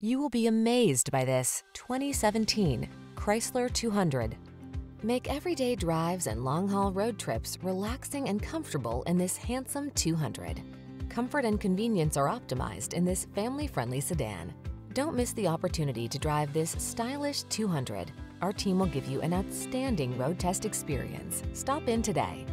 You will be amazed by this 2017 Chrysler 200. Make everyday drives and long-haul road trips relaxing and comfortable in this handsome 200. Comfort and convenience are optimized in this family-friendly sedan. Don't miss the opportunity to drive this stylish 200. Our team will give you an outstanding road test experience. Stop in today.